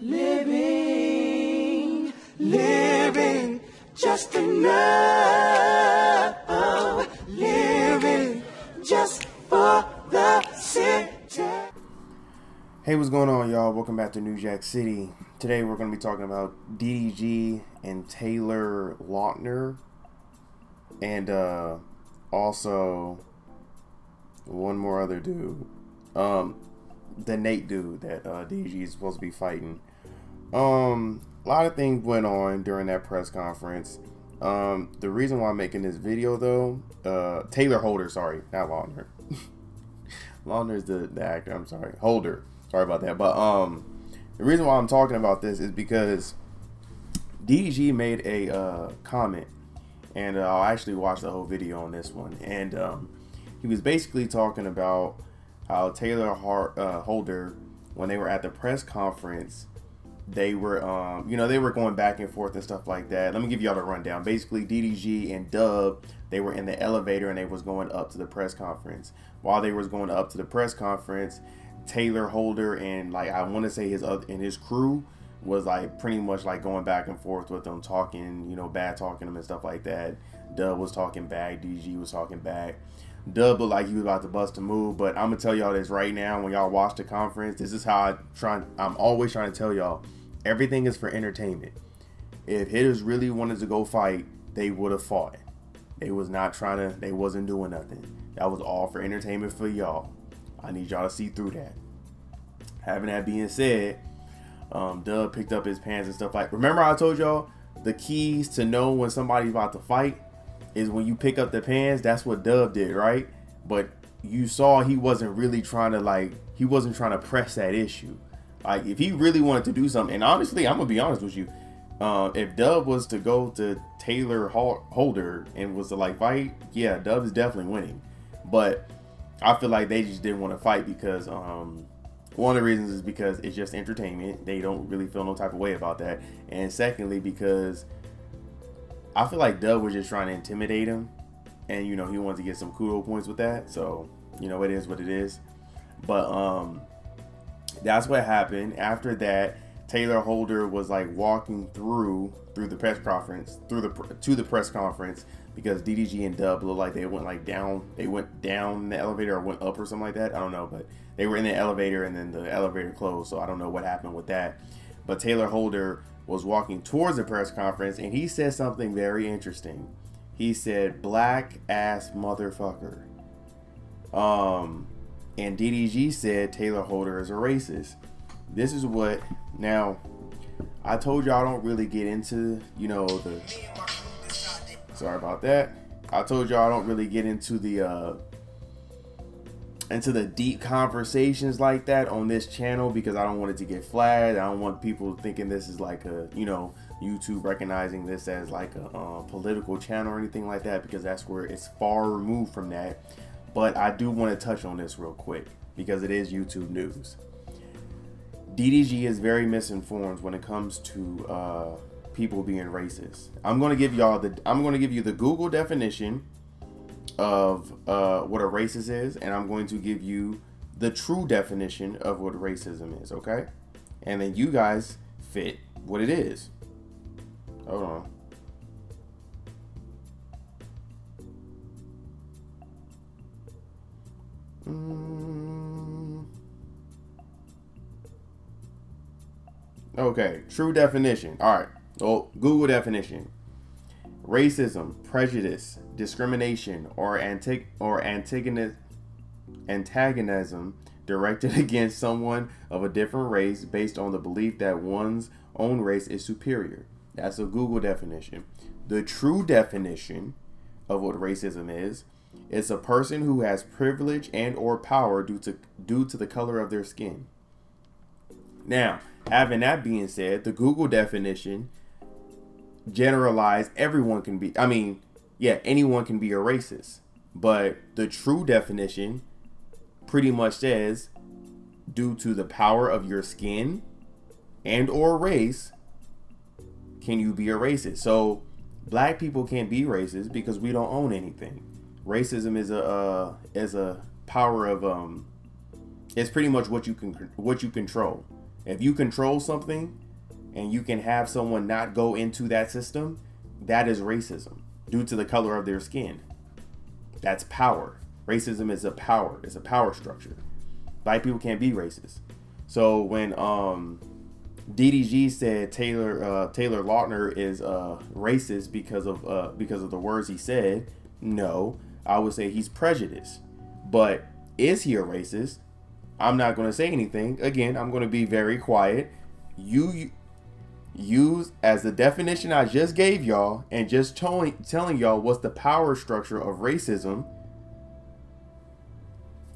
living, living just enough, living just for the city. Hey, what's going on, y'all? Welcome back to New Jack City. Today we're going to be talking about DDG and Taylor Lautner, and uh, also one more other dude, um, the Nate dude that uh, DDG is supposed to be fighting. Um, a lot of things went on during that press conference. Um, the reason why I'm making this video, though, uh, Tayler Holder, sorry, not Lautner. Lautner is the, the actor. I'm sorry, Holder. Sorry about that. But um, the reason why I'm talking about this is because DG made a uh, comment, and uh, I'll actually watch the whole video on this one. And um, he was basically talking about how Taylor Hart, uh, Holder, when they were at the press conference, they were, um, you know, they were going back and forth and stuff like that. Let me give y'all the rundown. Basically, DDG and Dub, they were in the elevator and they was going up to the press conference. While they was going up to the press conference, Tayler Holder and like I want to say his other and his crew was like pretty much like going back and forth with them, talking, you know, bad talking them and stuff like that. Dub was talking back, DG was talking back. Dub looked like he was about to bust a move, but I'm gonna tell y'all this right now. When y'all watch the conference, this is how I try. I'm always trying to tell y'all, everything is for entertainment. If hitters really wanted to go fight, they would have fought. They was not trying to. They wasn't doing nothing. That was all for entertainment for y'all. I need y'all to see through that. Having that being said, um, Dub picked up his pants and stuff like. Remember, I told y'all the keys to know when somebody's about to fight is when you pick up the pants. That's what Dub did, right? But you saw he wasn't really trying to like. He wasn't trying to press that issue. Like if he really wanted to do something, and honestly, I'm gonna be honest with you. Uh, if Dub was to go to Tayler Holder and was to like fight, yeah, Dub is definitely winning. But I feel like they just didn't want to fight because um, one of the reasons is because it's just entertainment. They don't really feel no type of way about that. And secondly, because I feel like Dub was just trying to intimidate him. And, you know, he wanted to get some kudo points with that. So, you know, it is what it is. But um, that's what happened. After that, Tayler Holder was like walking through through the press conference, through the to the press conference because DDG and Dub looked like they went like down, they went down the elevator or went up or something like that. I don't know, but they were in the elevator and then the elevator closed, so I don't know what happened with that. But Tayler Holder was walking towards the press conference and he said something very interesting. He said, "Black ass motherfucker." Um, and DDG said Tayler Holder is a racist. This is what now. I told y'all I don't really get into you know the Sorry about that. I told y'all I don't really get into the uh into the deep conversations like that on this channel because I don't want it to get flagged. I don't want people thinking this is like a, you know, YouTube recognizing this as like a uh, political channel or anything like that because that's where it's far removed from that. But I do want to touch on this real quick because it is YouTube news. DDG is very misinformed when it comes to uh, people being racist. I'm going to give y'all the I'm going to give you the Google definition of uh, what a racist is, and I'm going to give you the true definition of what racism is. Okay, and then you guys fit what it is. Hold on. Mm. Okay, true definition. All right. Oh, Google definition. Racism, prejudice, discrimination, or antig- or antagonism, antagonism directed against someone of a different race based on the belief that one's own race is superior. That's a Google definition. The true definition of what racism is is a person who has privilege and or power due to due to the color of their skin. Now, having that being said, the Google definition generalize everyone can be I mean, yeah, anyone can be a racist. But the true definition pretty much says due to the power of your skin and or race can you be a racist. So black people can't be racist because we don't own anything. Racism is a uh, is a power of um it's pretty much what you can what you control. If you control something and you can have someone not go into that system, that is racism due to the color of their skin. That's power. Racism is a power. It's a power structure. Black people can't be racist. So when um DDG said Taylor uh, Taylor Lautner is uh, racist because of uh, because of the words he said, no, I would say he's prejudiced. But is he a racist? I'm not going to say anything. Again, I'm going to be very quiet. You use as the definition I just gave y'all and just telling telling y'all what's the power structure of racism.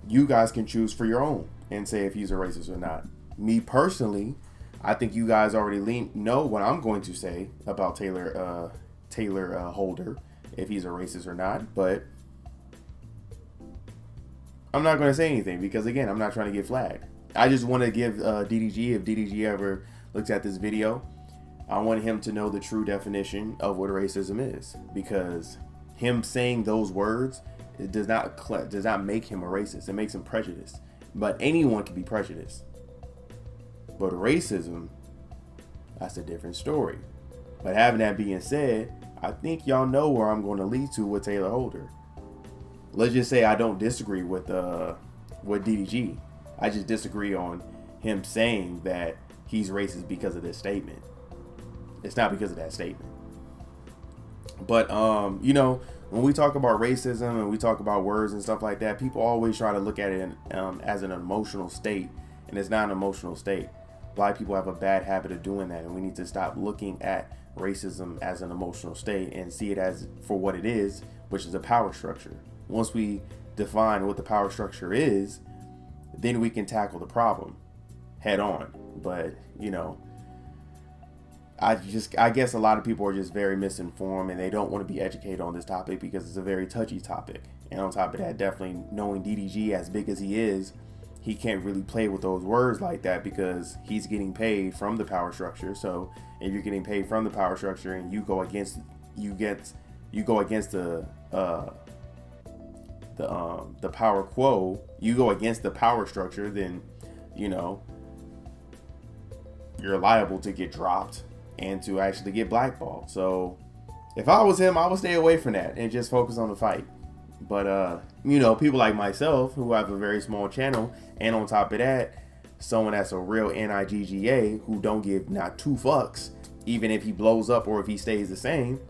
You guys can choose for your own and say if he's a racist or not. Me personally, I think you guys already lean, know what I'm going to say about Tayler uh, Tayler uh, Holder if he's a racist or not, but I'm not going to say anything because again, I'm not trying to get flagged. I just want to give uh, DDG if DDG ever looks at this video, I want him to know the true definition of what racism is because him saying those words it does not does not make him a racist. It makes him prejudiced. But anyone can be prejudiced. But racism, that's a different story. But having that being said, I think y'all know where I'm going to lead to with Tayler Holder. Let's just say I don't disagree with uh with DDG. I just disagree on him saying that he's racist because of this statement. It's not because of that statement. But um, you know, when we talk about racism and we talk about words and stuff like that, people always try to look at it in, um, as an emotional state, and it's not an emotional state. Black people have a bad habit of doing that, and we need to stop looking at racism as an emotional state and see it as for what it is, which is a power structure. Once we define what the power structure is, then we can tackle the problem head on. But, you know, I just I guess a lot of people are just very misinformed and they don't want to be educated on this topic because it's a very touchy topic. And on top of that, definitely knowing DDG as big as he is, he can't really play with those words like that because he's getting paid from the power structure. So if you're getting paid from the power structure and you go against you get you go against the uh, the um, the power quo, you go against the power structure, then you know you're liable to get dropped and to actually get blackballed. So if I was him, I would stay away from that and just focus on the fight. But uh, you know, people like myself who have a very small channel, and on top of that, someone that's a real NIGGA who don't give not two fucks, even if he blows up or if he stays the same.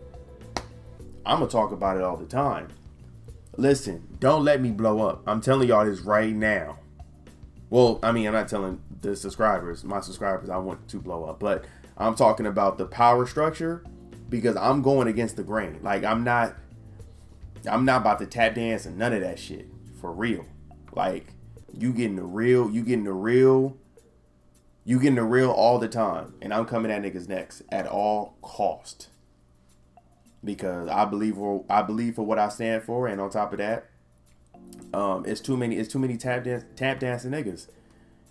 I'm gonna talk about it all the time. Listen, don't let me blow up. I'm telling y'all this right now. Well, I mean, I'm not telling the subscribers, my subscribers, I want to blow up, but I'm talking about the power structure because I'm going against the grain. Like I'm not I'm not about to tap dance and none of that shit for real. Like you getting the real, you getting the real, you getting the real all the time, and I'm coming at niggas next at all cost. Because I believe for I believe for what I stand for, and on top of that, um, it's too many it's too many tap dance tap dancing niggas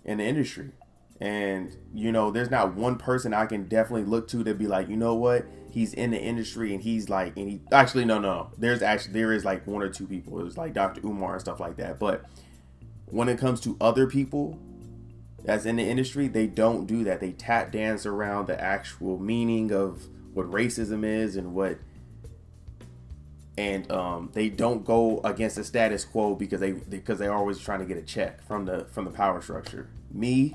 in the industry. And you know, there's not one person I can definitely look to to be like, you know what, he's in the industry and he's like, and he actually no no, there's actually there is like one or two people. It was like Dr. Umar and stuff like that. But when it comes to other people that's in the industry, they don't do that. They tap dance around the actual meaning of what racism is and what and um, they don't go against the status quo because they because they're always trying to get a check from the from the power structure. Me,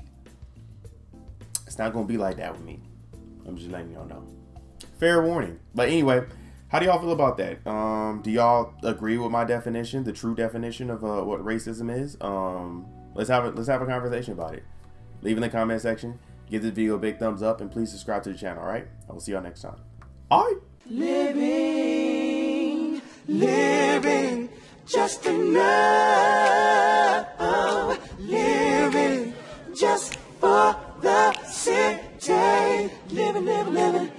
it's not gonna be like that with me. I'm just letting y'all know. Fair warning. But anyway, how do y'all feel about that? Um, do y'all agree with my definition, the true definition of uh, what racism is? Um, let's have a let's have a conversation about it. Leave in the comment section. Give this video a big thumbs up and please subscribe to the channel. All right, I will see y'all next time. All right. Living, living just enough. living, living.